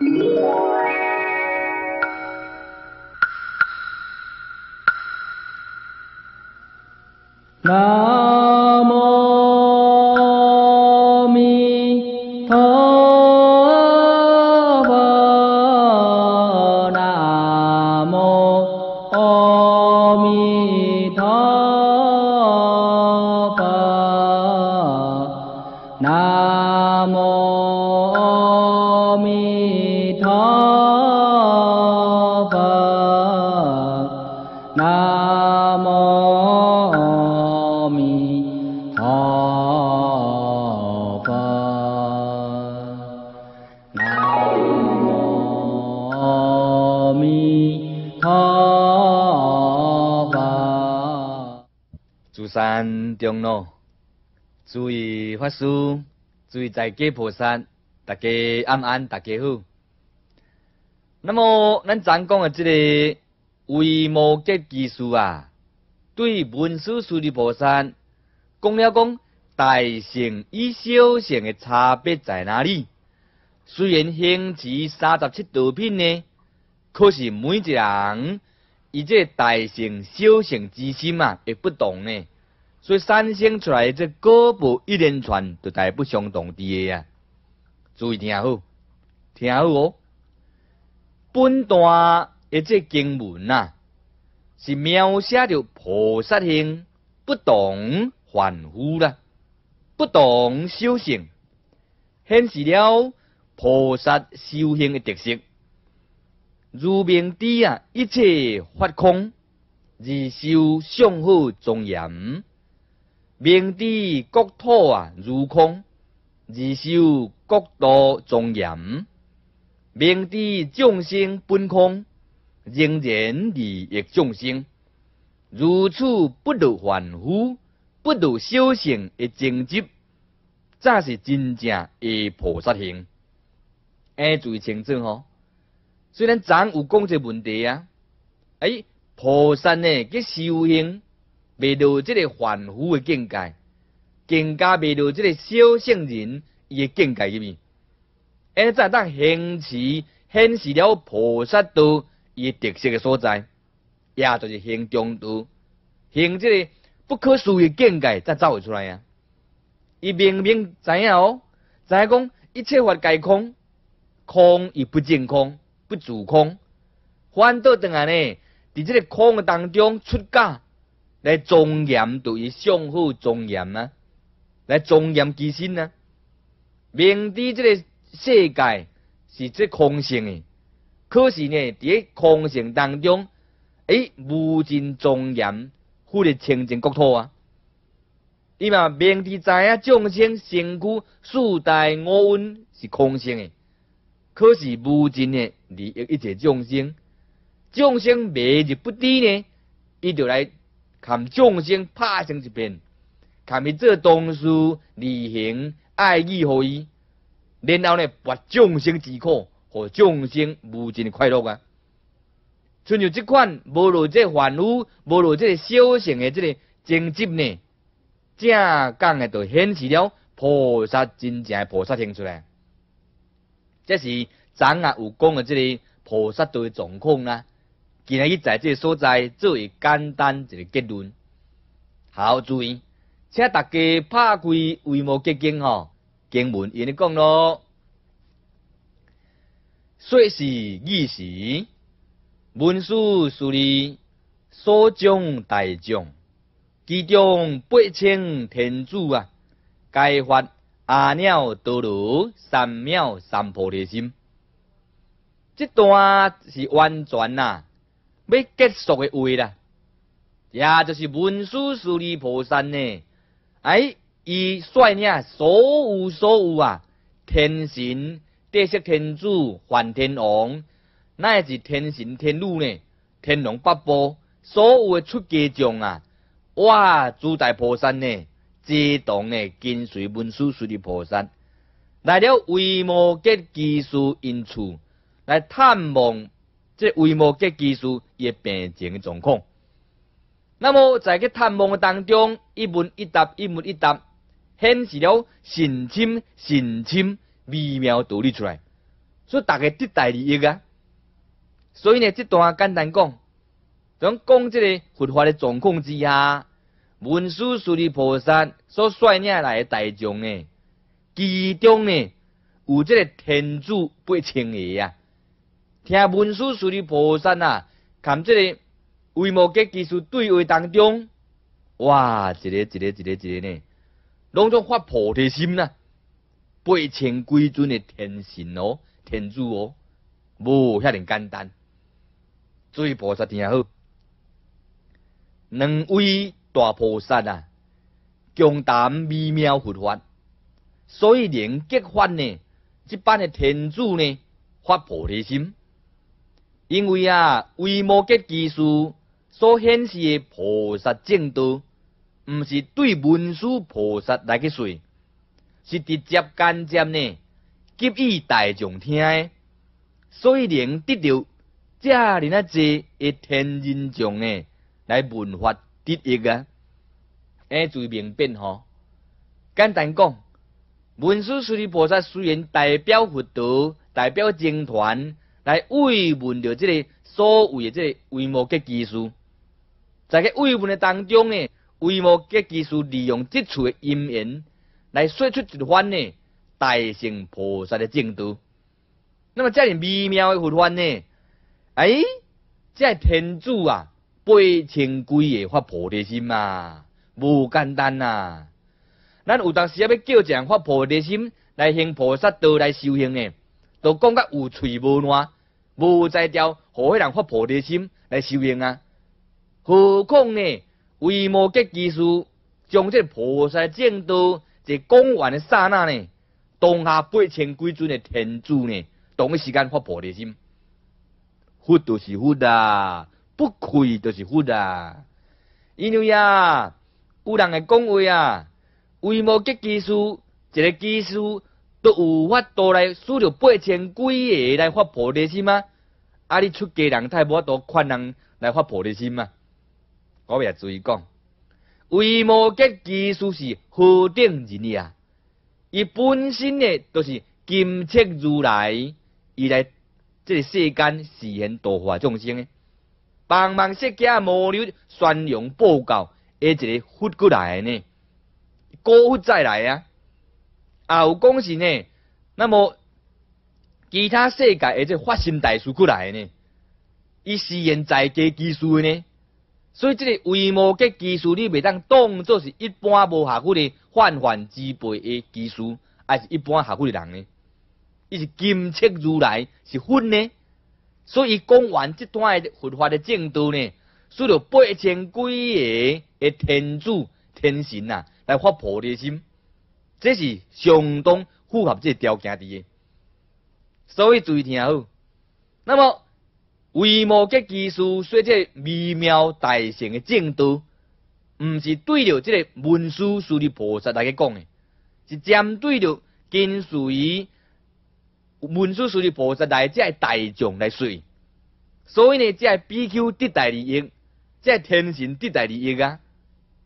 No. 诸位在家菩萨，大家安安，大家好。那么，咱讲的这个为摩诘技术啊，对文殊师利菩萨讲了讲大乘与小乘的差别在哪里？虽然行持三十七道品呢，可是每一个人伊这大乘、小乘之心啊，会不同呢。所以三生出来这果报一连串，就大不相同伫个啊。注意听好，听好哦。本段的这经文呐、是描写着菩萨行不同凡夫啦，不同修行，显示了菩萨修行的特色。如明知啊，一切法空，而修上好庄严。明知国土啊如空，而修国土庄严；明知众生本空，仍然利益众生。如此不如凡夫，不如修行的正执，才是真正的菩萨行。哎，注意清楚吼。虽然咱有讲这问题啊，哎，菩萨呢，佢修行。未到即个凡夫的境界，更加未到即个小圣人伊的境界入面。安怎当显示显示了菩萨道伊特色的所在，也就是行中道，行即个不可思议境界才走会出来啊！伊明明知影哦，知影讲一切法皆空，空亦不净空，不自空，反倒等下呢，伫即个空的当中出假。来庄严对于上好庄严啊，来庄严其身啊。明知这个世界是这空性的，可是呢，伫空性当中，诶，无尽庄严，富的清净国土啊。伊嘛明知知影众生身躯四大五蕴是空性的，可是无尽的利益一切众生，众生未日不低呢，伊就来。含众生拍成一片，含伊做同事、利行、爱意互伊，然后呢，拔众生之苦，互众生无尽的快乐啊！像像这款无落这凡夫，无落这小乘的这个正执呢，正讲的就显示了菩萨真正的菩萨性出来。这是咱啊有讲的这个菩萨道的状况啦。今日在即个所在作为简单一个结论。好，注意，请大家拍开《为无结经》吼，经文因咧讲咯。说是意时，文殊师利所将大将，其中八千天主啊，该发阿耨多罗三藐三菩提心。这段是完全呐。要结束的话啦，也就是文殊师利菩萨呢，哎，伊率领所有所有啊，天神、地色天主、梵天王，乃至天神天女呢，天龙八部，所有的出家众啊，哇，诸大菩萨呢，自动呢跟随文殊师利菩萨，来了维摩诘技术因处来探望。这为摩诘技术也病情的状况。那么在个探望当中，一问一答，一问一答，显示了神深神深微妙道理出来。所以大家得大利益啊。所以呢，这段简单讲，从讲这个佛法的状况之下，文殊师利菩萨所率领来的大众呢，其中呢有这个天主八千个啊。听文殊师利菩萨啊，看这个为摩诘技术对话当中，哇，一个一个一个一个呢，拢总发菩提心呐，八千归尊的天神哦，天主哦，无遐尼简单。所以菩萨听好，两位大菩萨啊，强谈微妙佛法，所以连结法呢，这般的天主呢，发菩提心，因为啊，为摩诘技术所显示的菩萨正道，毋是对文殊菩萨来去说，是直接间接呢，给予大众听的，所以能得到。这人啊，济一天人众呢，来文化得益啊！哎，注意明辨吼。简单讲，文殊师利菩萨虽然代表佛陀、代表僧团来慰问着这个所谓的这个为摩诘技术，在个慰问的当中呢，为摩诘技术利用这处的因缘来说出一番呢大乘菩萨的正道。那么这样微妙的佛法呢？哎，这天主啊，八千几个发菩提心嘛，无简单呐。咱有当时啊要叫这样发菩提心来行菩萨道来修行呢，都讲甲有趣无烂，无在调，何许人发菩提心来修行啊？何况呢，为摩诘技术将这菩萨正道这讲完的刹那呢，当下八千几尊的天主呢，同一时间发菩提心。佛就是佛啊，不愧就是佛啊。因为啊，有人会讲话啊，为无结技术，一个技术都有法度来输着八千几个来发菩提心吗？啊，你出家人太无法度劝人来发菩提心嘛？我也注意讲，为无结技术是何等人呀？伊本身呢，都是金切如来，伊来。这个世间是现度化众生诶，帮忙释迦牟尼宣扬报告，而一个佛过来呢，过佛再来啊！啊，有讲是呢，那么其他世界而且发心大事过来呢，伊是现在嘅技术呢，所以这个为摩嘅技术，你袂当当做是一般无下苦的泛泛之辈的技术，还是一般下苦的人呢？伊是金切如来，是佛呢，所以讲完这段的佛法的正道呢，需要八千几个的天主天神呐来发菩提心，这是相当符合这条件的。所以注意听好。那么为摩诘技术说这微妙大乘的正道，毋是对着这个文殊师利菩萨来去讲的，是针对着跟随。文殊师利菩萨来这大众来说，所以呢，这比丘得大利益，这天神得大利益啊！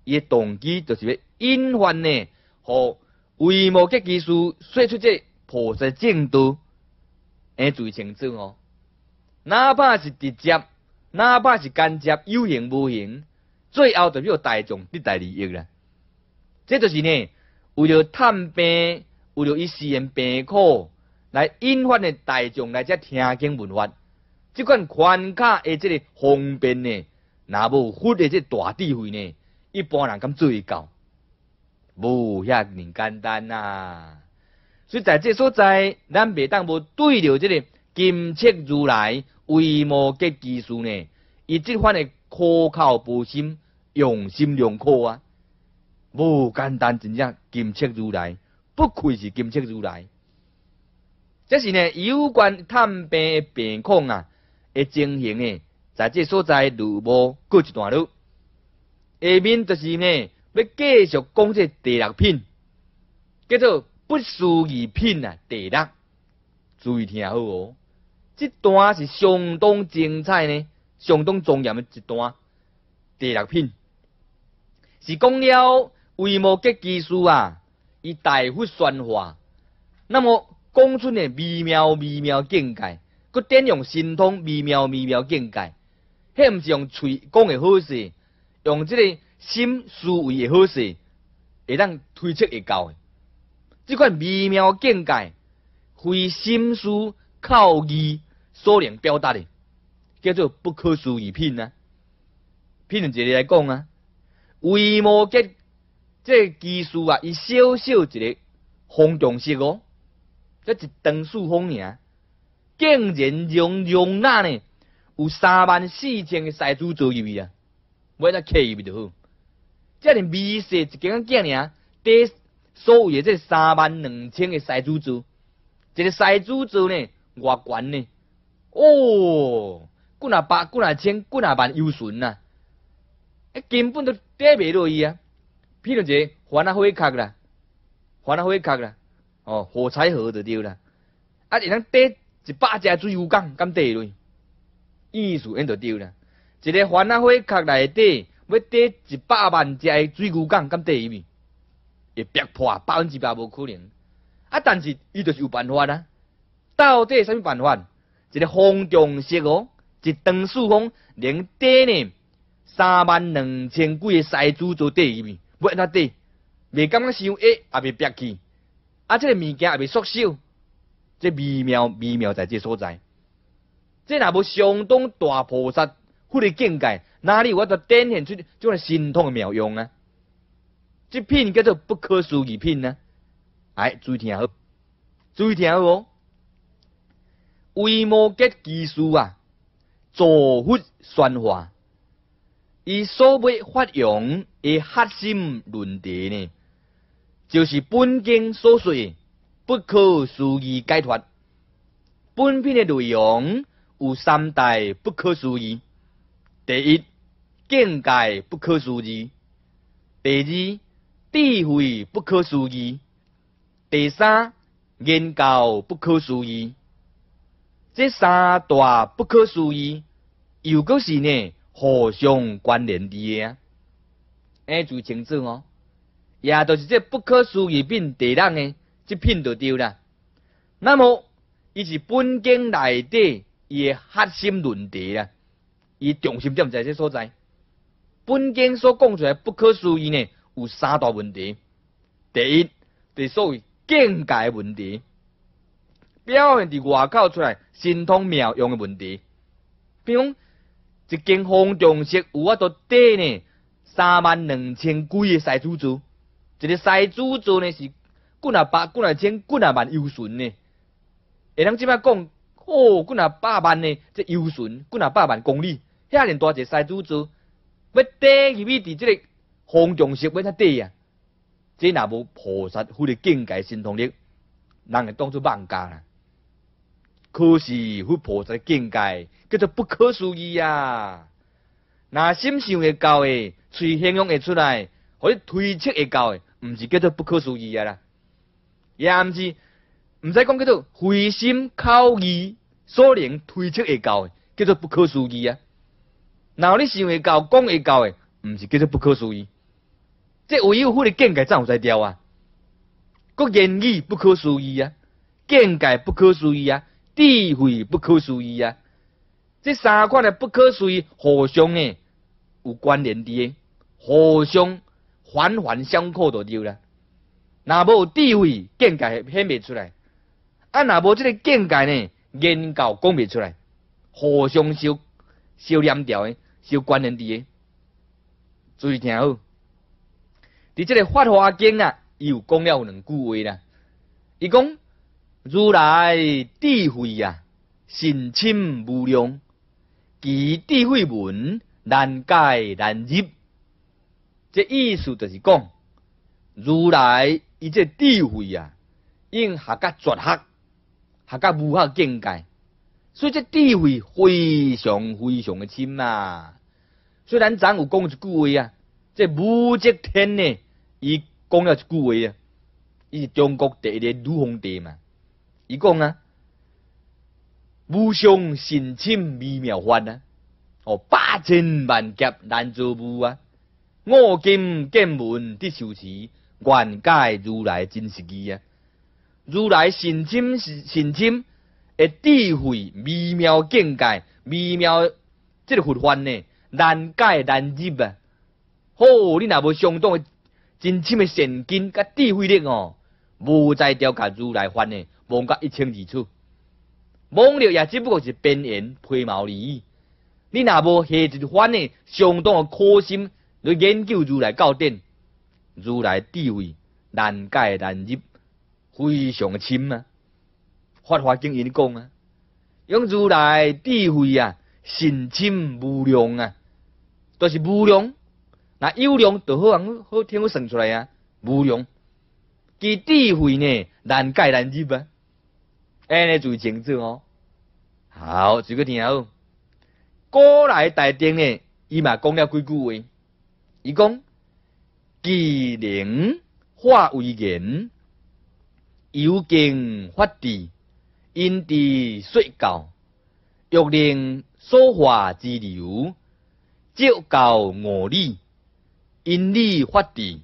伊动机就是要引发呢，和为摩诘技术说出这菩萨正道，哎，注意清楚哦。哪怕是直接，哪怕是间接，有形无形，最后就要大众得大利益啦。这就是呢，为了探病，为了一世人病苦。来引发的大众来遮听经闻法，即款宽卡的这个方便呢，若无佛的这大智慧呢，一般人敢做到？无遐尔简单呐！所以在这所在，咱袂当无对着这个金切如来为摩诘技术呢，以即款的可靠不心，用心良苦啊！无简单，真正金切如来，不愧是金切如来。这是呢，有关探病的病况啊，的情形呢，在这所在如无过一段路。下面就是呢，要继续讲这第六品，叫做不思议品啊，第六。注意听好哦，这段是相当精彩呢，相当重要的一段。第六品是讲了为摩诘技术啊，以大佛宣化，那么。讲出的微妙微妙境界，佮点用神通微妙微妙境界，迄毋是用喙讲的好势，用即个心思维的好势，会当推测会到的。即款微妙境界，非心思靠意所能表达的，叫做不可思议品啊！品一个来讲啊，微摩结这技术啊，伊小小一个方程式哦，这一等数方尔，竟然容容纳呢有三万四千个赛主做入去啊，我再刻入去就好。这样微细一间仔囝尔，得所谓的这三万两千个赛主做，一个赛主做呢，偌悬呢？哦，几若百，几若千，几若万优顺呐！根本都跌袂落去啊！譬如一个花啊火壳啦，花啊火壳啦，哦，火柴盒就对啦。啊，会通跌一百只水牛缸，敢跌落？意思因就对啦。一个花啊火壳内底要得一百万只水牛港，敢跌入去？会逼破百分之百无可能。啊，但是伊就是有办法啊。到底啥物办法？一个方程式哦，一等数方能跌呢？三万两千几个赛主做底入面，要安怎底？未感觉伤硬，也未憋气，啊，这个物件也未缩小，这微妙微妙在这所在。这若无相当大菩萨或者境界，哪里有法展现出这种神通的妙用啊？这品叫做不可思议品呢。哎，注意听好，注意听好哦。微摩结技术啊，造佛宣化。伊所要发扬的核心论题呢，就是本经所说不可思议解脱。本篇的内容有三大不可思议：第一，境界不可思议；第二，智慧不可思议；第三，研究不可思议。这三大不可思议，又个是呢？互相关联的啊，哎，注意清楚哦，也就是这不可思议品地人的这品就对啦。那么，伊是本经内底伊核心论题啦，伊重心点在这所在。本经所讲出来不可思议呢，有三大问题。第一，是所谓境界问题，表现伫外口出来神通妙用的问题，比如讲。一间方程式有法度底呢，三万两千几个赛主做，一个赛主做呢是几若百、几若千、几若万优顺呢？会当即摆讲，哦，几若百万呢？这优顺，几若百万公里，遐尼大一个赛主做，要底入去伫即个方程式要才底啊！这若无菩萨或者境界神通力，人会当作妄加啦。可是，佛菩萨境界叫做不可思议啊！那心想会到诶，嘴形容会出来，或者推测会到诶，毋是叫做不可思议啊啦，也毋是毋使讲叫做会心靠意所能推测会到诶，叫做不可思议啊！那你想会到讲会到诶，毋是叫做不可思议，这唯有佛的境界怎有才调啊？个言语不可思议啊，境界不可思议啊！智慧不可思议啊！这三款的不可思议，互相诶有关联伫诶，互相环环相扣就对啦。若无智慧境界显未出来，啊，若无即个境界呢，研究讲未出来，互相相相连调诶，相关联的。注意听好，伫这个《法华经》啊，伊有讲了有两句话啦，伊讲。如来智慧啊，深深无量，其智慧门难解难入。这意思就是讲，如来伊这智慧啊，应下甲绝学，下甲无学境界，所以这智慧非常非常的深啊。虽然咱有讲一句话啊，这武则天呢，伊讲了一句话啊，伊是中国第一个女皇帝嘛。伊讲啊，无上神深微妙法啊，哦，八千万劫难做无啊，我今见闻得受持，愿解如来真实义啊。如来神心神心的智慧微妙境界，微妙这个佛法呢，难解难入啊！好，你若无相当的真深的神经甲智慧力哦，无在调甲如来法呢，忘甲一清二楚。忘了也只不过是边缘皮毛而已。你若无下一番呢，相当的苦心来研究如来教典，如来智慧难解难入，非常深啊！法华经言讲啊，用如来智慧啊，神深无量啊，都是无量。那有量就好人好听我算出来啊，无量。其智慧呢，难解难入啊，安尼就清楚哦。好，这个听好。古来大定呢，伊嘛讲了几句话。伊讲：技能化为言，有经法地，因地说教，欲令所化之流，照教我理，因理法地，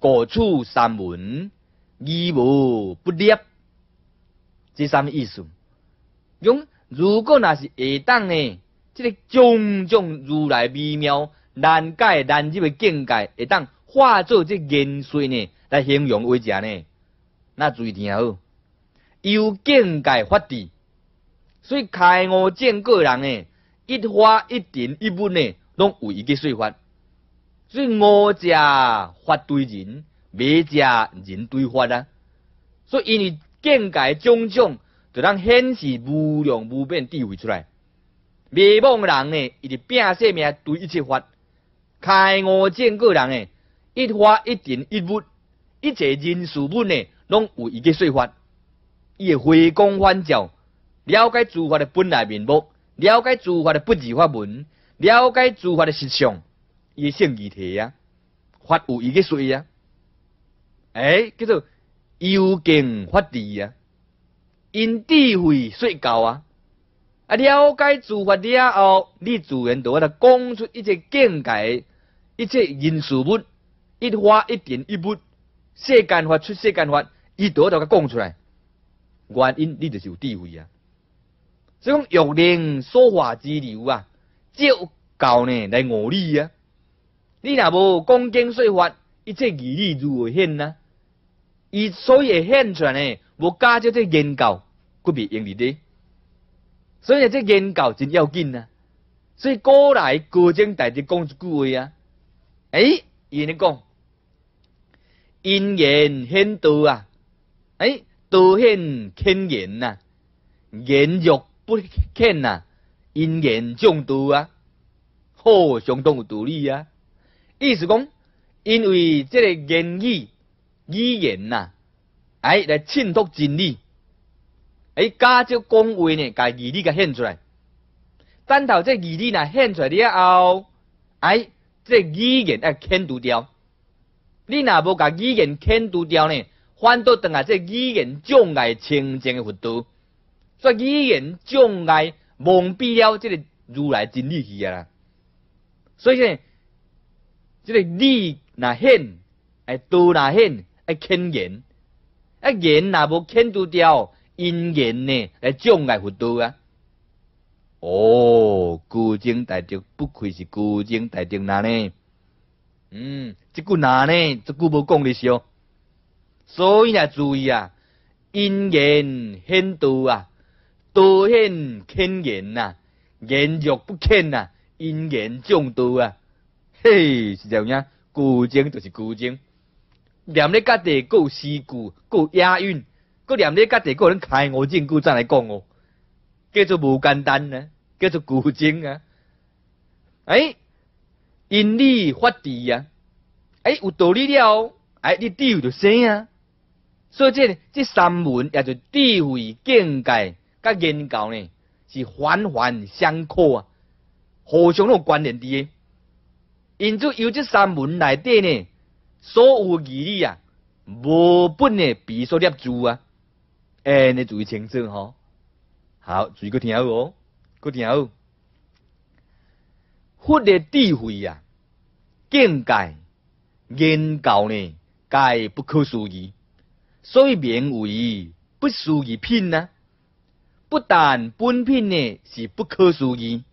各处三文，义无不劣。这什么意思？用如果那是下当呢？这个种种如来微妙难解难入的境界，会当化作这言说呢来形容为者呢？那注意听好，有境界法地，所以开悟见个人呢，一花一点一物呢，拢有一个说法。所以我者法对人，未者人对法啊。所以因为境界种种，就当显示无量无边智慧出来。迷惘人呢，伊就拼性命对一切法；开悟见个人呢，一花一点一物，一切人事物呢，拢有一个说法。伊会回光返照，了解诸法的本来面目，了解诸法的不二法门，了解诸法的实相，伊性义体啊，法有一个说啊，哎，叫做幽静法地啊，因智慧说教啊。啊，了解诸法了后，你自然就会来讲出一切境界，一切人事物，一花一点一物，世间法出世间法，伊都会甲讲出来。原因你就是有智慧啊！所以讲，欲令说话之流啊，照教呢来悟理啊。你若无讲经说法，一切义理如何显呢？伊所以会显出来呢，无加少这研究，佫别用伫咧。所以这研究真要紧啊！所以古来古今大智讲一句话啊，哎，伊尼讲因言显道啊，哎，道显显言呐，言欲不显呐，因言中道啊，好相当有道理啊！意思讲，因为这个言语语言呐，哎，来衬托真理。哎，加少讲话呢，甲义理甲显出来。等到这义理若显出来了后，哎，这语言要牵除掉。你若无甲语言牵除掉呢，反倒等下这语言障碍清净的佛度，所以语言障碍蒙蔽了这个如来真理去啊。所以呢，这个理若显，哎，道若显，哎，牵言，哎，言若无牵除掉。因缘呢来障碍佛道啊！哦，古今大德不愧是古今大德那呢？嗯，这句那呢？这句无讲的是哦。所以啊，注意啊，因缘显道啊，道显牵缘呐，缘若不牵呐，因缘众多啊。嘿，是这样，古今就是古今，念咧家己够诗句，够押韵。个念咧，家己个人开我证据再来讲哦，叫做无简单呢，叫做古精啊。哎，因理法地啊，哎有道理了，哎你智慧就生啊。所以这这三门也就智慧境界甲研究呢，是环环相扣啊，互相有关联的。因此由这三门内底呢，所有义理啊，无本的必所立住啊。哎，你注意清楚吼，好，注意个听好哦，个听好。佛的智慧啊，境界研究呢，皆不可思议，所以名为不属于品呢？不但本品呢是不可思议，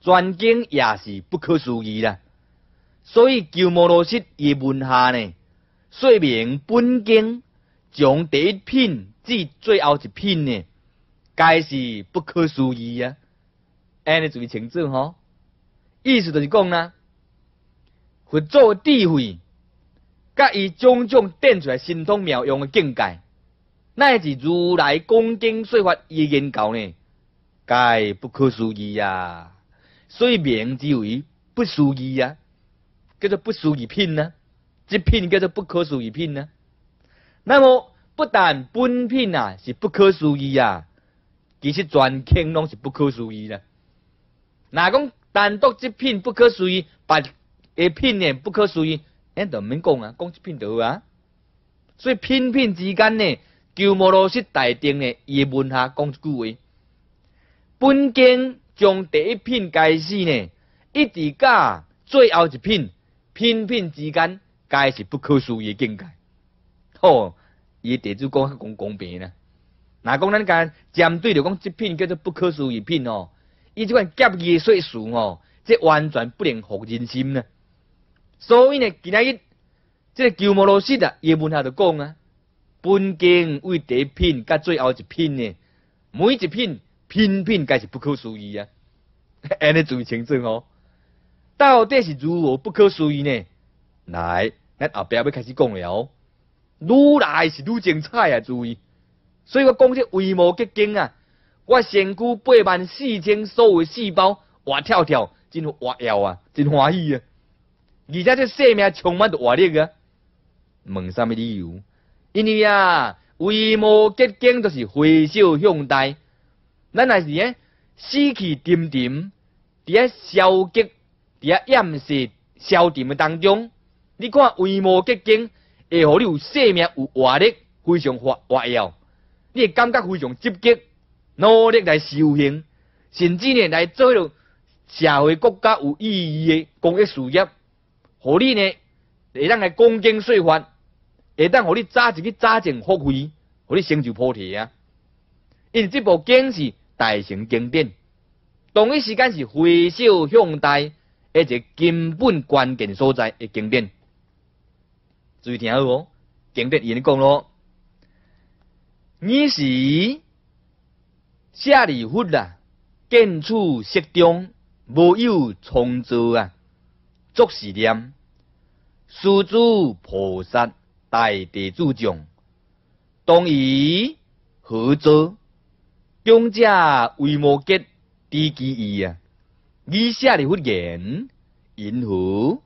专经也是不可思议啦。所以鸠摩罗什伊文下呢，说明本经从第一品至最后一品呢，该是不可思议啊！安尼注意清楚吼，意思就是讲呢，佛祖智慧，甲伊种种点出来神通妙用的境界，乃是如来恭敬说法伊研究呢，该不可思议啊！所以名之为不思议啊，叫做不思议品呢，这品叫做不可思议品呢。那么不但本品啊是不可思议啊，其实全经拢是不可思议的。哪讲单独这品不可思议，把一品呢不可思议，咱就免讲啊，讲一品就好啊。所以品品之间呢，鸠摩罗什大定呢，伊问下讲一句话：本经从第一品开始呢，一直到最后一品，品品之间皆是不可思议境界。吼，伊地主讲讲公平呢。哪讲咱讲针对着讲一品叫做不可思议品哦。伊即款结义说事哦，这完全不能服人心呢。所以呢，今日这鸠摩罗什啊，叶问下就讲啊，本经为第一品，甲最后一品呢，每一品品品皆是不可思议啊。安尼注意清楚哦。到底是如何不可思议呢？来，咱后壁要开始讲了。愈来是愈精彩啊！注意，所以我讲这为无结经啊。我身躯八万四千所有细胞活跳跳，真活跃啊，真欢喜啊！而且这生命充满着活力啊！问什么理由？因为啊，为无结晶就是回首向大，咱也是咧，死气沉沉，伫咧消极、伫咧厌世、消沉诶当中，你看为无结晶，会互你有生命有活力，非常活活跃，你会感觉非常积极。努力来修行，甚至呢来做了社会国家有意义的公益事业，互你呢会当来恭敬说法，会当互你早一个早证福慧，互你成就菩提啊！因为这部经是大成经典，同一时间是回首向代，而且根本关键所在的经典。注意听好哦，经典已经讲咯，你是。舍利弗啊，见处色中无有创造啊，作是念，施主菩萨大地主将，当以何作？中者为无结低其意啊！以舍利弗言，因何？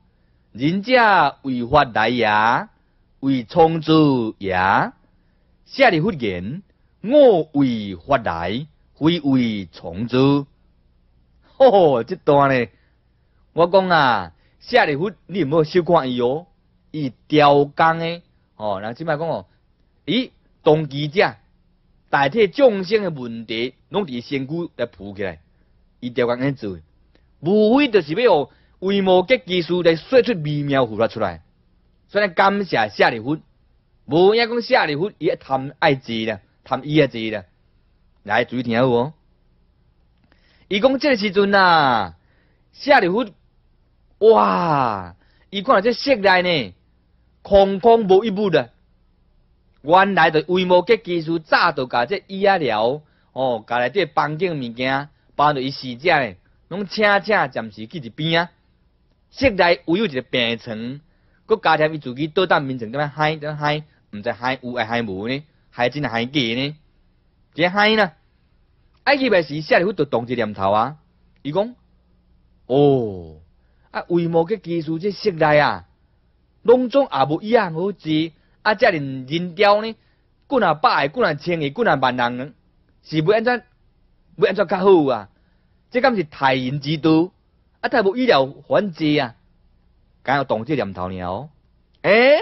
人者为法来也，为创造也。舍利弗言，我为法来。非为从之，吼！这段呢，我讲啊，舍利弗，你唔好小看伊哦，伊雕工诶，哦，人即摆讲哦，伊动机者代替众生诶问题，拢伫身躯来铺起来，伊雕工安做，无非就是要哦为无结技术来说出微妙佛法出来，所以感谢舍利弗，无影讲舍利弗伊贪爱智啦，贪伊爱智啦。来注意听好哦！伊讲这个时阵呐，舍利弗，哇！伊看这室内呢，空空无一物的。原来的为无结技术，早就甲这医啊疗哦，甲来这房间物件，搬到伊死家呢，拢请请暂时去一边啊。室内唯有一个病床，佮加添伊自己倒当眠床，点样嗨？点样嗨？毋知嗨有还嗨无呢？嗨真嗨假呢？这嗨呢？爱去咪是舍利弗就动一念头啊！伊讲，哦，啊为无个技术这色内啊，拢总也无一样好治，啊，遮尔人雕呢，几若百个，几若千个，几若万人，是要安怎？要安怎较好啊？这敢是太人之道，啊，太无医疗环节啊，敢有动这念头了？诶，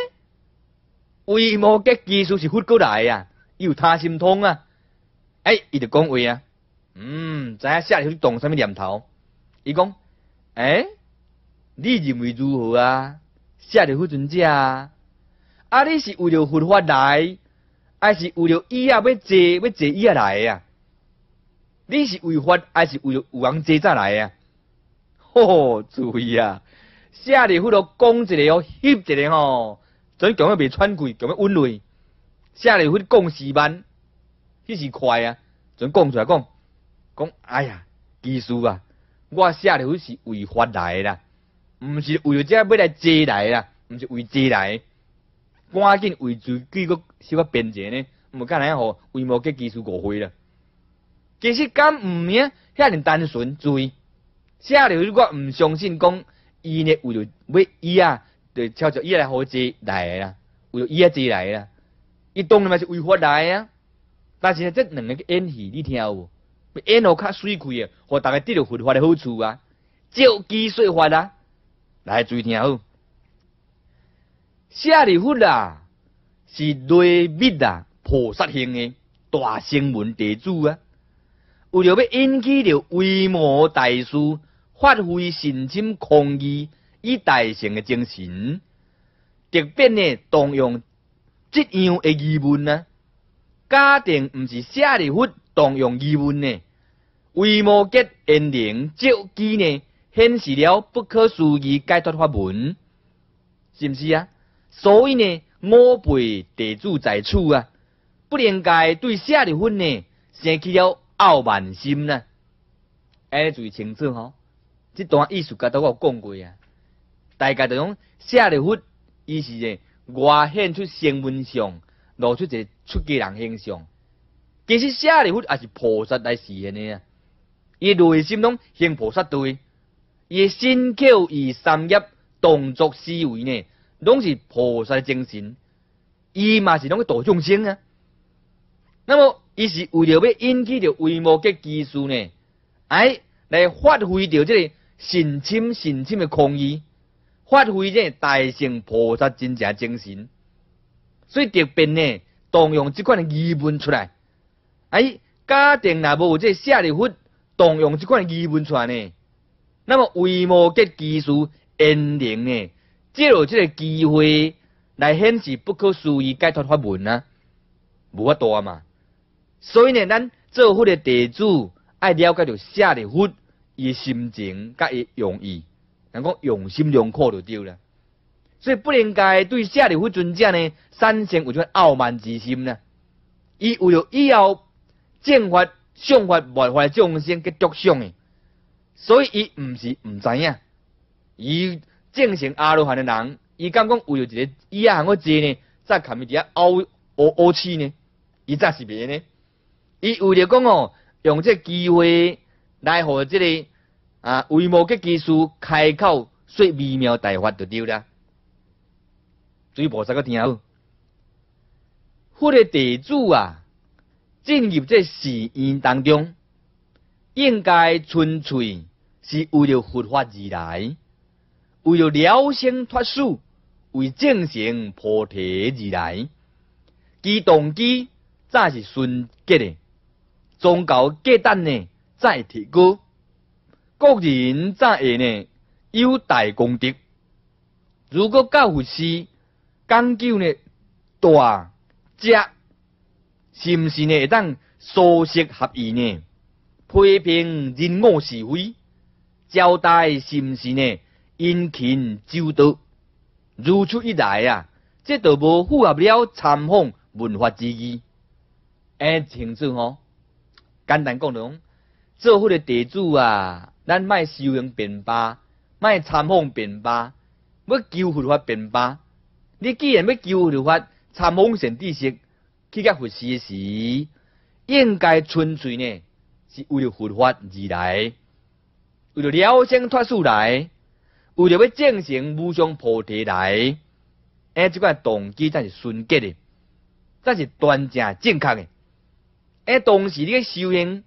为无个技术是佛过来啊，有他心通啊，诶，伊就讲话啊。嗯，知影下里去动什么念头？伊讲，诶，你认为如何啊？下里去尊者啊？啊，你是为了佛法来，还是为了伊啊要坐要坐伊啊来啊？你是为法还是为了有人坐再来啊？吼，注意啊！下里佛都讲一个哦，翕一个吼，准讲要袂喘气，讲要稳累。下里佛讲四万，迄是快啊，准讲出来讲？讲哎呀，技术啊，我下里佛是为法来啦，毋是为了这要来坐来啦，毋是为坐来。赶紧为自己个小可辩解呢，毋干来互为无计技术误会了。其实敢毋免遐尼单纯，注意，下流我毋相信讲伊呢为了要伊啊，就悄悄伊来好坐来啦，为了伊啊坐来啦，伊当然嘛是违法来啊。但是呢，这两个演戏你听有无？演好较水气啊，互大家得到佛法的好处啊，照机说法啊，来注意听好。舍利弗啊，是雷密啊，菩萨行的大声闻地主啊。为了要引起着威摩大师发挥神心抗议以大乘的精神，特别呢动用这样的疑问呢，假定毋是舍利弗动用疑问呢，威摩诘因灵照机呢显示了不可思议解脱法门，是毋是啊？所以呢，我辈地主在此啊，不应该对舍利弗呢生起了傲慢心呢。哎，注意清楚吼，这段意思甲都我讲过啊。大家就讲舍利弗，伊是呢外显出声闻相，露出一个出家人形象。其实舍利弗也是菩萨来示现的啊。伊内心中行菩萨对，伊心口与三业动作思维呢。拢是菩萨精神，伊嘛是拢个度众生啊。那么，伊是为了要引起着规模嘅技术呢，哎，来发挥着这个信心、信心的空意，发挥这大乘菩萨真正精神。所以特别呢，动用这款疑问出来，哎，假定若无这舍利弗动用这款疑问出来呢，那么规模嘅技术因灵呢？借着这个机会来显示不可思议解脱法门啊，无法度嘛。所以呢，咱做佛的弟子爱了解着舍利弗伊心情甲伊用意，人讲用心良苦就对了。所以不应该对舍利弗尊者呢产生有种傲慢之心呢。伊为了以后正法、相法、灭法众生嘅着想诶，所以伊毋是毋知影，伊。正成阿罗汉的人，伊敢讲为着一个伊啊，行个坐呢，再看伊伫遐凹凹凹起呢，伊则是别呢。伊为着讲哦，用这机会来和这个啊微末嘅技术开口说微妙大法就对啦。注意菩萨个听好，佛的地主啊，进入这寺院当中，应该纯粹是为了佛法而来。为了了生脱死，为正成菩提而来，其动机则是纯洁的，宗教价值呢再提高，个人则会呢有大功德。如果教佛师讲究呢大只，是毋是呢会当疏适合意呢？批评人我是非，交代是毋是呢？殷勤周到，如此一来啊，这都无符合了参访文化之意。哎，清楚吼，简单讲讲，做佛的地主啊，咱卖修行便罢，卖参访便罢，要求佛法便罢。你既然要求佛法，参访神知识，去甲佛师时，应该纯粹呢，是为了佛法而来，为了了生脱死来。为了要证成无上菩提来，哎，这款动机才是纯洁的，才是端正正确的。哎，同时你个修行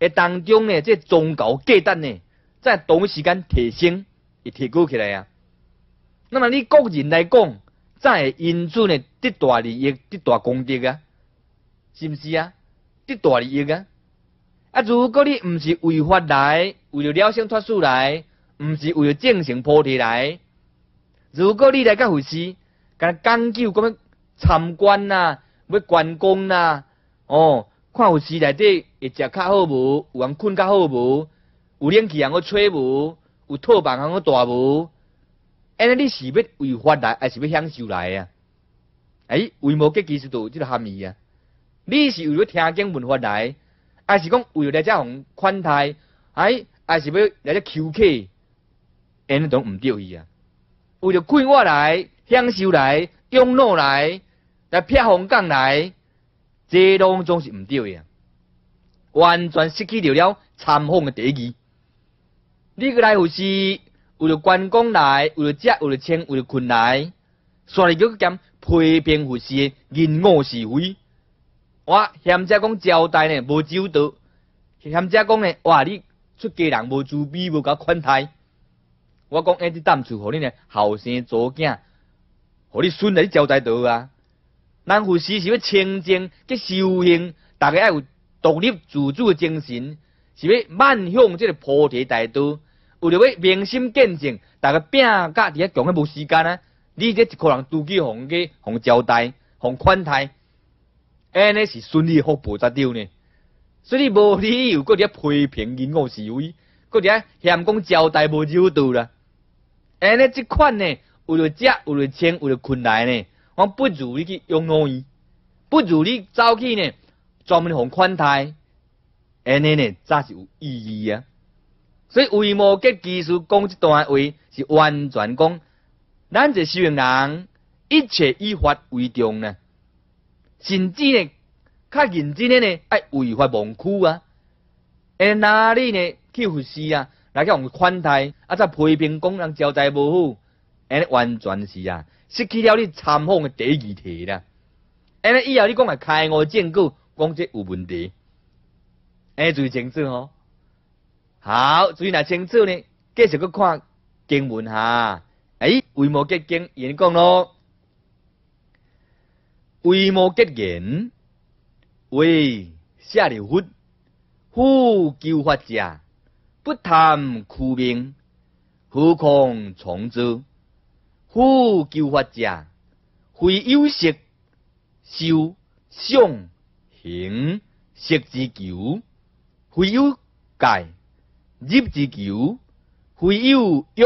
诶当中呢，这宗教价值呢，在同时间提升，会提高起来啊。那么你个人来讲，才会因此呢得大利益、得大功德啊，是不是啊？得大利益啊！啊，如果你毋是为法来，为了了生脱死来。毋是为了正成菩提来。如果你来甲佛寺，甲讲究咁样参观呐，要关公啦，哦，看有时内底会食较好无，有人困较好无，有冷气通吹无，有套房通大无？安尼你是要为法来，还是要享受来啊？哎，为无结其实都即个含义啊！你是为了听经文法来，还是讲为了来遮互款待？哎，还是要来遮求客？安尼都毋对伊啊！为了快活来，享受来，养老来，来撇红港来，这拢总是毋对啊！完全失去了了参访的第一。你个来有是为了观光来，为了食，为了穿，为了困来，所以叫兼批评护士人我是非。我嫌者讲交代呢无周到，嫌者讲呢，哇！你出家人无慈悲，无甲款待。我讲下伫当厝，互恁呢后生祖囝，互你孙来交代到啊。咱护士是要清净去修行，大家要有独立自主的精神，是要迈向这个菩提大道。为了要明心见性，大家拼甲伫遐强个无时间啊！你这一个人拄去互个互交代，互款待。安尼是顺利福报才对呢，所以无理由搁伫批评人我是非，搁伫嫌讲交代无周到啦。安尼即款呢，为了食，为了穿，为了困难呢，我不如你去养老院，不如你走去呢，专门互款待，安尼呢，才是有意义啊。所以为无结技术讲即段话，是完全讲，咱这修行人一切以法为重呢。甚至呢，较认真的呢，爱违法忘区啊！诶，哪里呢？去护士啊，来叫我们款待，啊，再批评工人交代无好，尼完全是啊，失去了你参访的第二题啦。尼以后你讲啊，开我证据，讲这有问题，诶，注意清楚哦。好，注意来清楚呢，继续去看经文哈。诶，为无结经，言讲咯。为莫结言，为下流佛，夫救法者，不贪苦命，何况从之？夫救法者，非有识、修、相、行、识之求；非有戒、入之求；非有欲、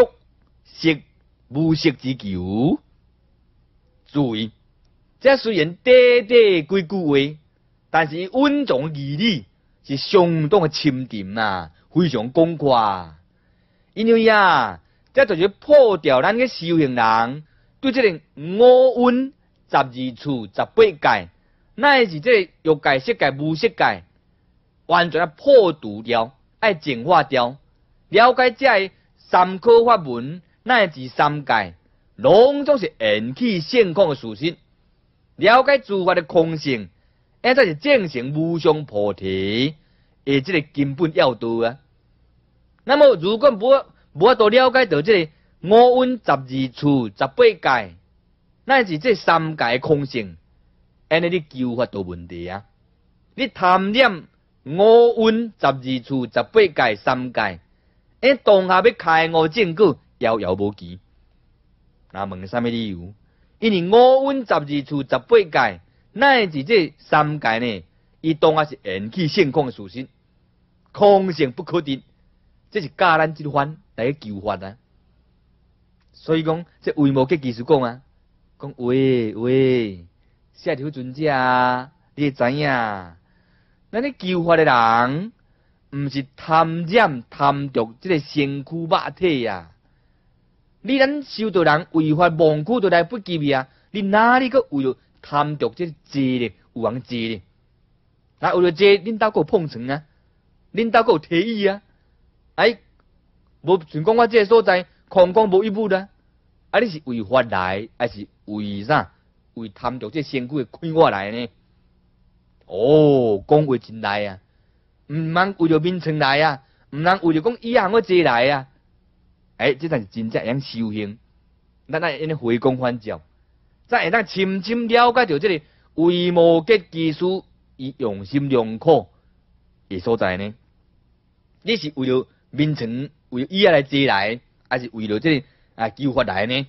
识、无色之求。注意。这虽然短短几句话，但是稳重义理是相当的深沉啊，非常广阔。因为呀，这就是破掉咱个修行人对这个五温十二处十八界，乃是这个欲界、色界、无色界，完全破除掉，爱净化掉，了解这三科法门，乃是三界，拢总是缘起现空的事实。了解诸法的空性，这才是正行无上菩提，诶，这个根本要道啊。那么，如果无无法度了解到这个五蕴十二处十八界，乃是这三界空性，安尼你求法都问题啊。你贪念五蕴十二处十八界三界，诶，当下要开悟证据，遥遥无期。那问什么理由？因为五蕴十二处十八界，乃是这三界呢？伊当下是缘起现空的属性，空性不可得，这是教咱即番来求法啊。所以讲，这为无结技术讲啊，讲喂喂，下条尊者啊，你知影？咱咧求法的人，毋是贪染贪着这个身躯肉体呀。你咱修道人违法忘苦都来不及啊！你哪里个为了贪着这罪呢？有人罪呢？那为了这，恁兜个碰瓷啊？恁兜个提议啊？哎，无全讲我这个所在空空无一物的，啊！你是违法来，还是为啥？为贪着这身躯的快活来呢？哦，讲话真来啊！毋通为了名称来啊！毋通为了讲以后我坐来啊！哎，这才是真正样修行，咱那因回光返照，再会当深深了解到这个为无结技术，以用心良苦的所在呢？你是为了名称，为了以后来接来，还是为了这啊救法来呢？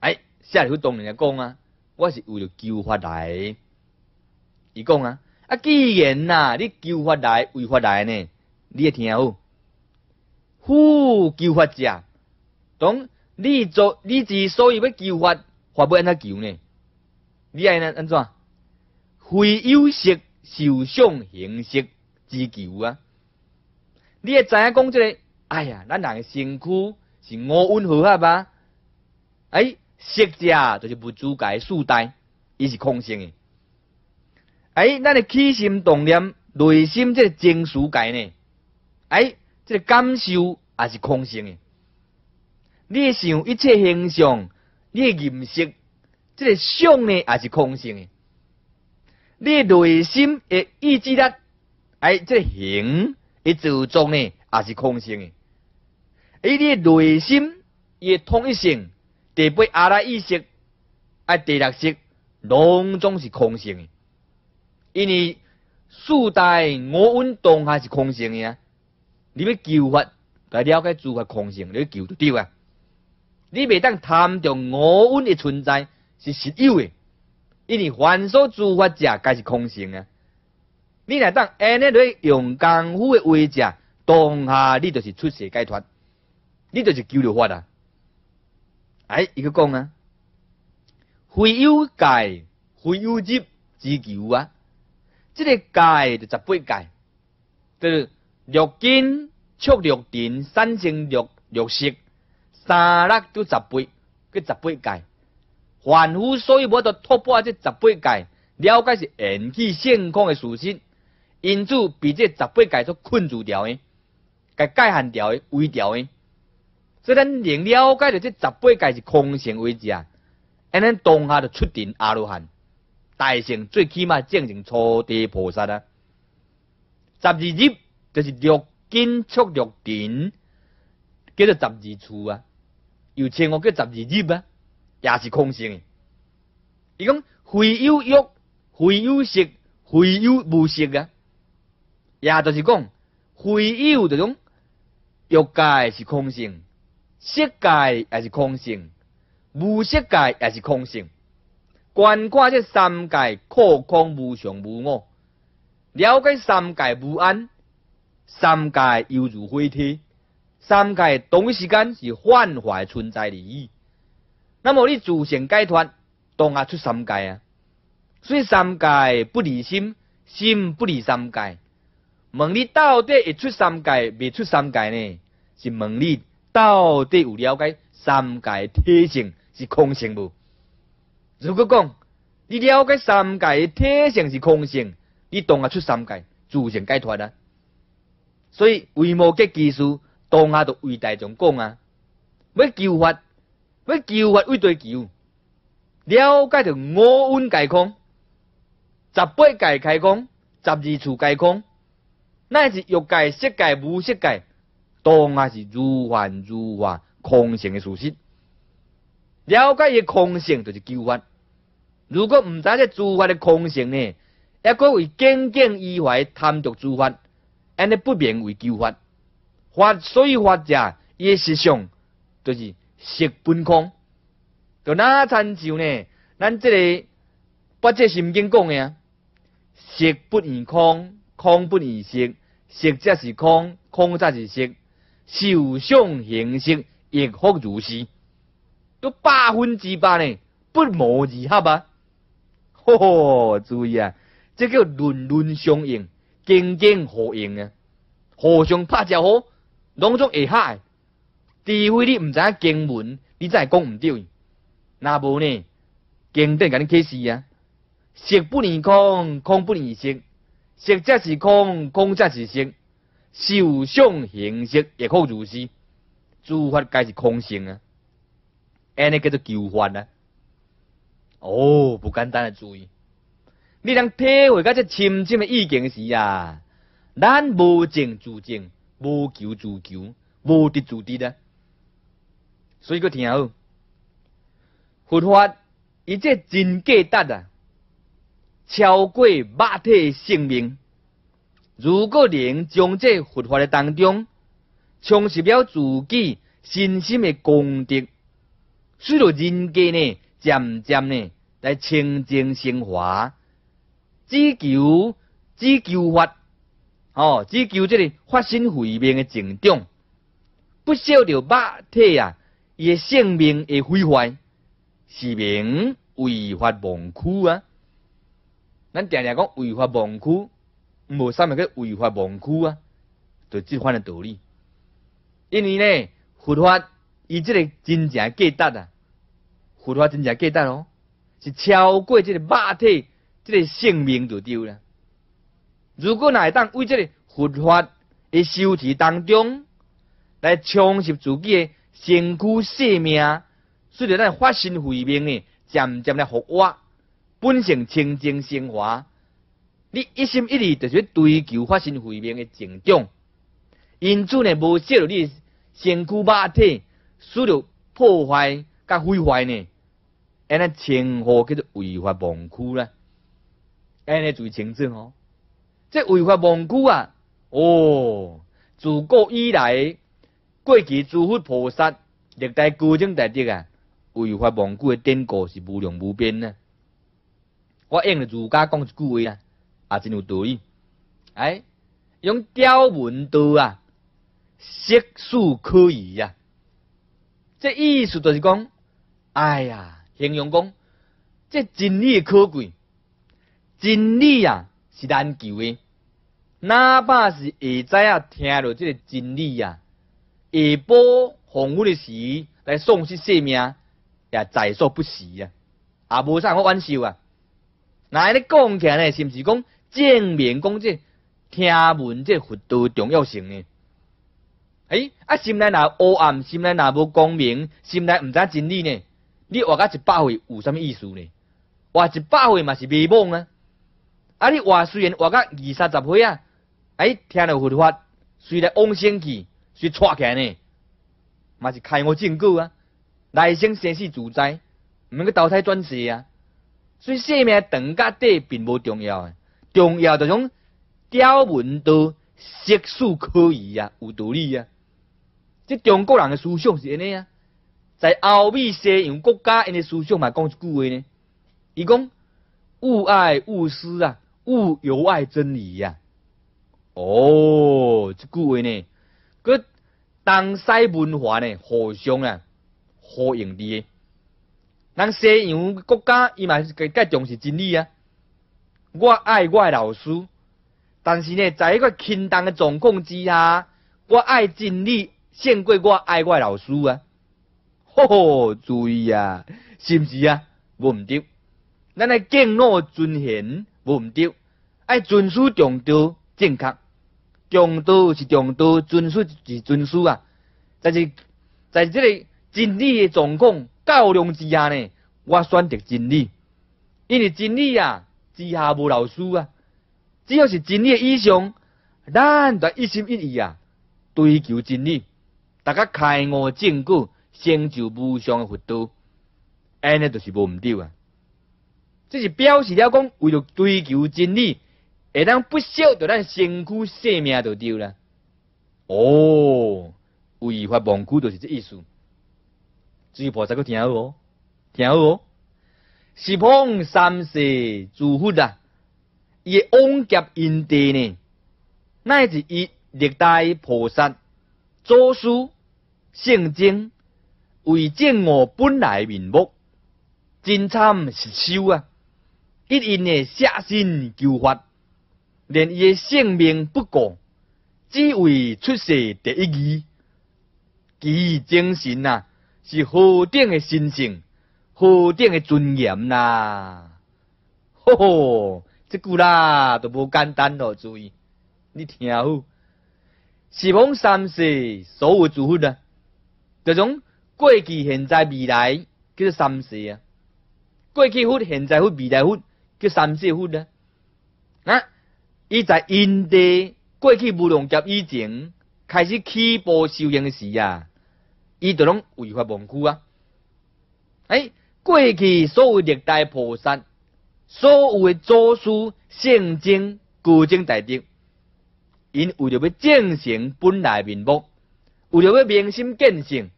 哎，下里会当然来讲啊，我是为了救法来，伊讲啊，啊，既然呐，你求法来为法来呢，你也听好。夫求法者，当你做你之所以要求法，法要安怎求呢？你爱安安怎？非有色受想行识之求啊！你会知影讲即个？哎呀，咱人的身躯是五蕴合合吧？哎，色者就是物主界四代，伊是空性的。哎，咱嘅起心动念、内心即个情绪界呢？哎，即个感受也是空性嘅。你想一切形象，你嘅认识，即个想呢也是空性嘅。你内心嘅意志力，哎，即个形嘅自作呢也是空性嘅。哎，你内心嘅统一性，第八阿拉意识，啊，第六识，拢总是空性嘅。因为四大五运动还是空性嘅啊！你要求法来了解诸法空性，你要求就对啊！你未当贪着五运的存在是实有嘅，因为凡所诸法者皆是空性啊！你若当安尼嚟用功夫的位者，当下你就是出世解脱。你就是求了法啊！哎，伊个讲啊，非有界，非有入之求啊！这个界就十八界，就是六根、触六尘、三性六六识、三六都十八，个十八界。凡夫所以无得突破这十八界，了解是缘起现空的事实，因此被这十八界所困住掉的，该界限掉的、围掉的。所以咱能了解到这十八界是空性为止啊，安尼当下就出定阿罗汉，大乘最起码证成初地菩萨啊。十二日就是六根触六尘，叫做十二处啊，又称我叫十二入啊，也是空性。伊讲非有欲，非有色，非有无色啊，也就是讲非有这种欲界是空性。色界也是空性，无色界也是空性。观看这三界，空空无常无我，了解三界无安，三界犹如灰体，三界同一时间是幻化存在而已。那么你自性解脱，当下出三界啊！所以三界不离心，心不离三界。问你到底会出三界，未出三界呢？是问你。到底有了解三界体性是空性无？如果讲你了解三界体性是空性，你当下出三界自性解脱啊！所以为无结技术，当下就为大众讲啊，要求法，要求法为对求，了解着五蕴皆空，十八界开空，十二处皆空，乃是欲界、色界、无色界。当下是如幻如化空性的事实，了解伊空性就是救法。如果唔知这诸法的空性呢，一个为耿耿于怀贪着诸法，安尼不名为救法。法所以法者，伊实相就是色本空。就哪参照呢？咱这个八戒心经讲的啊，色不异空，空不异色，色则是空，空则是色。受想行识亦复如是，都百分之百呢，不谋而合啊！吼吼，注意啊，这叫轮轮相应，经经互应啊！互相拍招呼，拢总会合。除非你唔知影经文，你才讲唔对。那无呢？经典甲你启示啊！色不离空，空不离色，色则是空，空则是色。受想行识亦可如是，诸法皆是空性啊！安尼叫做求法啊！哦，不简单的注意，你当体会到这深深的意境时啊，咱无证自证，无求自求，无得自得啊！所以个听好，佛法伊这真价值啊，超过肉体性命。如果能将这佛法的当中充实了自己身心的功德，随着人间呢渐渐呢来清净升华，只求只求法，哦，只求这个发生慧命的成长，不晓得肉体啊，伊的性命会毁坏，是名违法妄区啊！咱常常讲违法妄区，无啥物叫违法妄区啊，就即款的道理。因为呢，佛法伊即个真正价值啊，佛法真正价值哦，是超过即个肉体。这个性命就丢了。如果乃当为这个佛法的修持当中来充实自己的身躯性命，随着咱发心慧命呢，渐渐来复活，本性清净升华。你一心一意就是追求发心慧命的成长，因此呢，无泄露你身躯肉体，使着破坏甲毁坏呢，安尼称呼叫做违法妄区啦。安尼最清楚哦，这违法妄区啊！哦，自古以来，过去诸佛菩萨、历代高僧大德啊，违法妄区的典故是无量无边呢。我用儒家讲一句话啊，也真有道理。哎，用雕文道啊，悉数可疑啊。这意思就是讲，哎呀，形容讲，这真理可贵。真理啊是难求的，哪怕是下早啊听到这个真理啊，下晡黄昏的时来丧失性命，也在所不惜啊，也无啥好玩笑啊。那安尼讲起来呢，是毋是讲正面讲这听闻这佛道重要性呢？哎，啊心内若黑暗，心内若无光明，心内毋知真理呢？你活到一百岁有啥物意思呢？活一百岁嘛是迷茫啊！啊！你话虽然活到二三十岁啊，哎，听了佛法，虽然往生去，虽错起来呢，嘛是开悟正果啊，来生生死自在，毋免去投胎转世啊。所以生命长甲短并无重要啊，重要就种雕文道色素可疑啊，有道理啊。即中国人的思想是安尼啊，在欧美西洋国家，因的思想嘛讲一句话呢，伊讲勿爱勿思啊。勿有爱真理呀！哦，这句话呢，个东西文化呢，互相啊，呼应的。咱西洋国家伊嘛是更加重视真理啊。我爱我的老师，但是呢，在一个轻重的状况之下，我爱真理胜过我爱我的老师啊！吼吼，注意啊，是毋是啊？无毋对，咱来敬老尊贤。无毋对，爱遵守重道正确，中道是中道，遵守是遵守啊。但是在这个真理的状况较量之下呢，我选择真理，因为真理啊，之下无老师啊。只要是真理的以上，咱就一心一意啊，追求真理，大家开悟正果，成就无上的佛道，安尼就是无毋对啊。这是表示了讲，为了追求真理，会当不晓得咱身躯性命就丢了。哦，违法亡故就是这意思。诸菩萨，佮听好哦，听好哦。十方三世诸佛啊，伊往劫因地呢，乃至以历代菩萨、祖师、圣经为证我本来面目，真参实修啊！一因的下心求法，连伊的性命不顾，只为出世第一义。其精神呐，是何等的神圣，何等的尊严呐！吼吼，这句啦都无简单咯，注意，你听好。是讲三世所有诸佛啊，这种过去、现在、未来叫做三世啊。过去佛、现在佛、未来佛。叫三世佛啊？啊，伊在因地过去无量劫以前开始起步修行时啊，伊就拢违法忘躯啊！哎，过去所有历代菩萨、所有的祖师、圣经、古经大德，因为了要正成本来面目，为了要明心见性，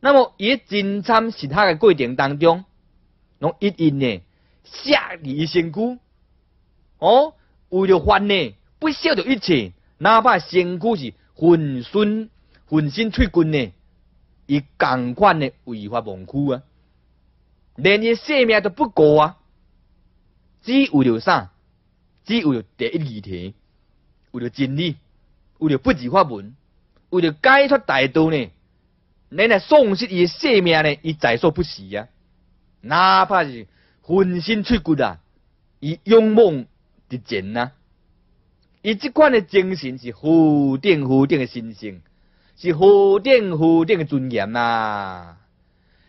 那么伊真参实他的过程当中，拢一因呢。下离身躯，哦，为了法呢，不惜着一切，哪怕身躯是浑身浑身出筋呢，伊共款的违法忘躯啊，连伊性命都不顾啊，只为了啥？只为了第一议题，为了真理，为了不治法门，为了解脱大道呢？恁来丧失伊性命呢？伊在所不惜啊！哪怕是浑身出骨啊，伊勇猛的前啊！伊即款的精神是何等何等的神圣，是何等何等的尊严啊！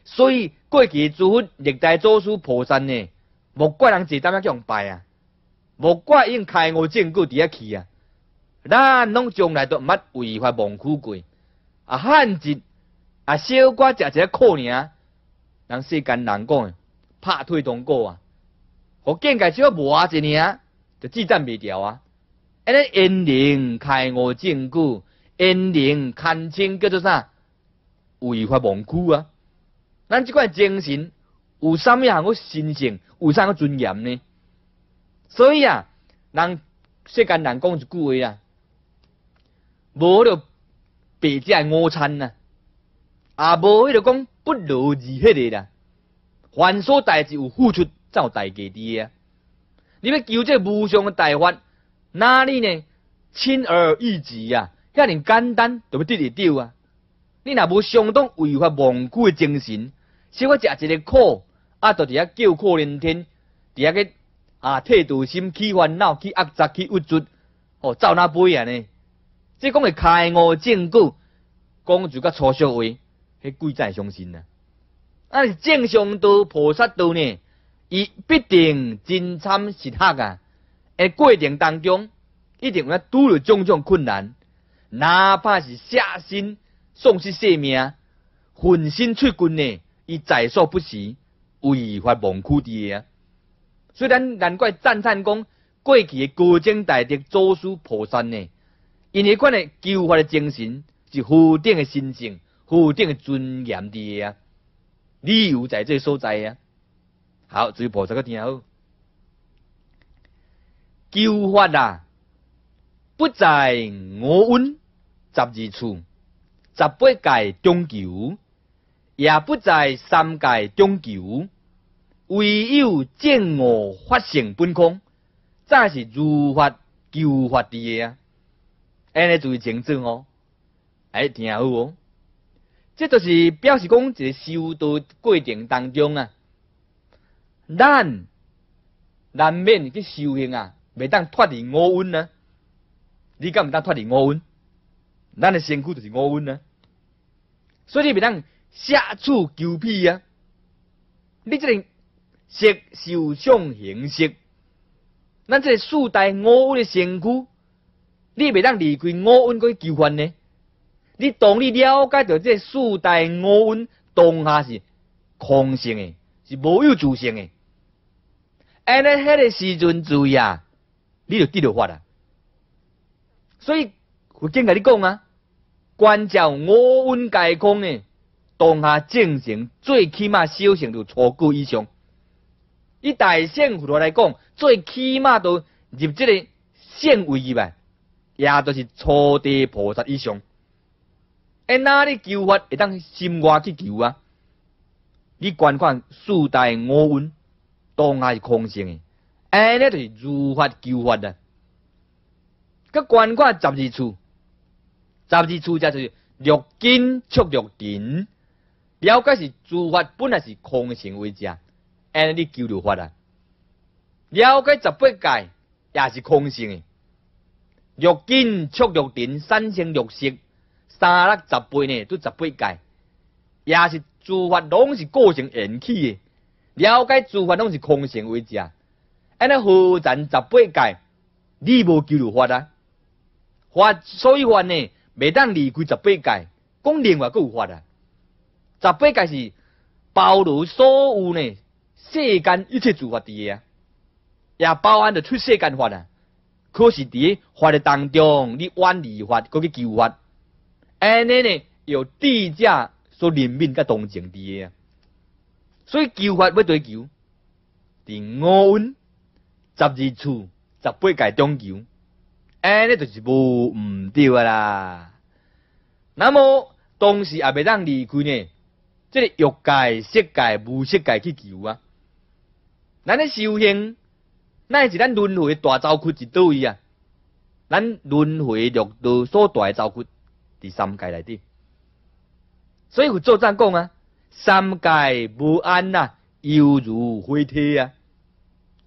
所以过去诸佛历代祖师菩萨呢，无怪人坐担样拜啊，无怪因开悟证据伫遐去啊，咱拢从来都毋捌违法忘苦过啊，汉字。啊，小寡食一个苦尔，人世间人讲，拍腿通过啊，我见介少磨一尔，就自赞袂掉啊。安尼因灵开悟证据，因灵堪称叫做啥？违法忘躯啊！咱即款精神有啥物样个神圣，有啥个尊严呢？所以啊，人世间人讲一句话啊，无了白食午餐啊。啊，无迄个讲不劳而迄个啦，凡所代志有付出，才有代价伫啊！你要求这无上的大法，哪里呢？轻而易举啊，遐尼简单，就要得得到啊！你若无相当违法忘躯的精神，小我食一个苦，啊，就伫遐叫苦连天，伫遐个啊，退度心，起烦恼，去恶杂，去郁卒，哦，走哪杯啊呢？即讲的开悟证据，讲就较粗俗话。迄贵在相信啊！啊，正常道、菩萨道呢，伊必定真参实合啊！诶，过程当中一定要拄着种种困难，哪怕是下身丧失性命、浑身出军呢，伊在所不惜，违法忘躯的啊！虽然难怪赞叹讲过去的高僧大德、祖师菩萨呢，因为款的救法的精神是何等的神圣。固定的尊严的啊，理由在这所在啊。好，注意菩萨个听好。救法啊，不在我温十二处，十八界中求，也不在三界中求，唯有见我法性本空，才是如法救法的啊。安尼注意清楚哦，哎，听好哦。这就是表示讲，一个修道过程当中啊，咱难免去修行啊，未当脱离五蕴啊。你敢毋当脱离五蕴？咱的身躯就是五蕴啊。所以你未当下处求屁啊。你这个色受想行识，咱这个四大五蕴的身躯，你未当离开五蕴去求欢呢？你当你了解到这四大五蕴当下是空性的，是无有自性的，安尼迄个时阵注意啊，你就得到法啊。所以我经甲你讲啊，关照五蕴皆空的当下正行，最起码修行就初够以上。以大圣佛陀来讲，最起码都入这个圣位去吧，也都是初地菩萨以上。哎，哪里求法会当心外去求啊？你观看四大五蕴，当下是空性的，安尼就是如法求法啦。佮观看十二处，十二处就是六根触六尘，了解是诸法本来是空性为者，哎，你求着法啊。了解十八界也是空性的，六根触六尘，三生六识。三六十八呢，都十八界，也是诸法拢是构成缘起的。了解诸法拢是空性为者，安尼何然十八界？你无求如法啊？法所以法呢，未当离开十八界，讲另外个有法啊。十八界是包罗所有呢世间一切诸法伫啊，也包含着出世间法啊。可是伫法的当中，你远离法，搁去求法。安尼呢，有地价所怜悯甲同情伫啊，所以求法要对求，伫五蕴、十二处、十八界中求，安尼就是无毋对啊啦。那么当时也袂当离开呢，即个欲界、色界、无色界去求啊。咱咧修行，乃是咱轮回大造窟伫倒位啊？咱轮回六道所大诶造窟伫三界内底。所以有作战讲啊，三界无安呐，犹如灰体啊。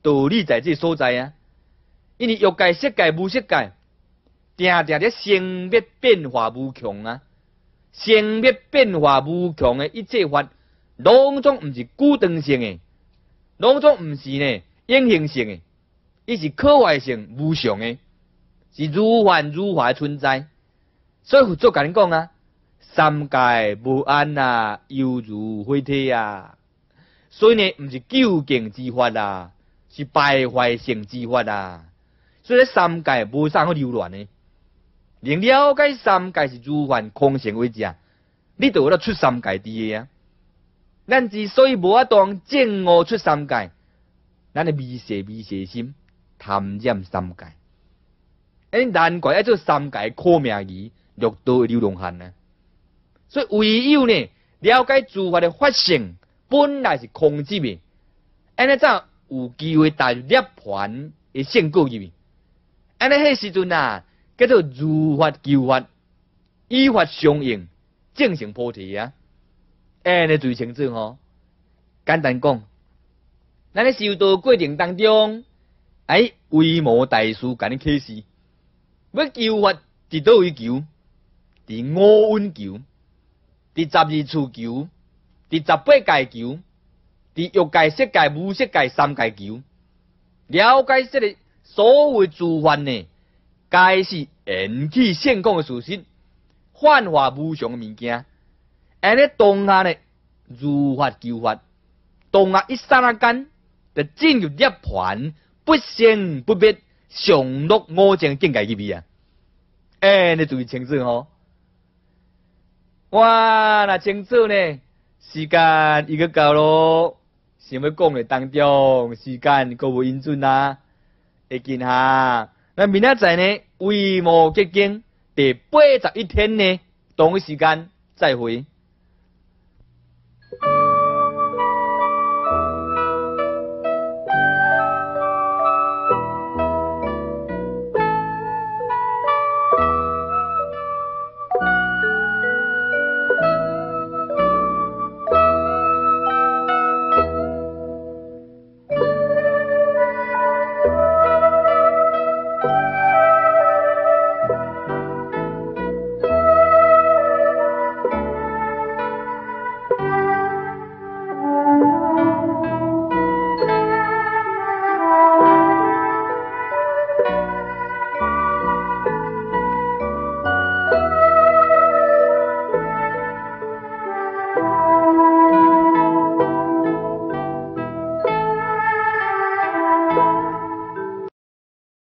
道理在这所在啊，因为欲界、色界、无色界，定定咧生灭变化无穷啊，生灭变化无穷的一切法，拢总毋是固定性的，拢总毋是呢永恒性的，伊是可坏性无常的，是如幻如化存在。所以佛祖甲恁讲啊，三界无安啊，犹如灰体啊，所以呢，毋是究竟之法啊。是败坏性之法啊！所以三界无啥好流乱的，连了解三界是如幻空性为止，你都有得出三界地个啊！咱之所以无法当正悟出三界，咱的迷邪迷邪心贪染三界，哎，难怪要做三界苦命鱼，六道流浪汉呢。所以唯有呢，了解诸法的法性本来是空寂的，安尼才？有机会带入涅槃的圣果入面，安尼迄时阵啊，叫做如法求法，依法相应，正成菩提啊！安尼最清楚吼。简单讲，咱咧修道过程当中，哎，维摩大师甲你启示，要求法伫倒位求？伫五蕴求？伫十二次球？伫十八界球？伫欲界、色界、无色界三界球，了解这个所谓诸法呢，皆是缘起现空的事实，幻化无常的物件。安尼当下呢，如法求法，当下一刹那间，就进入涅盘，不生不灭，上落无尽境界入面啊！哎，你注意清楚吼！哇，那清楚呢？时间已经到咯。想要讲的当中，时间够无允准啊！会见哈，那明仔载呢？为毛结经第八十一天呢？同一时间再会。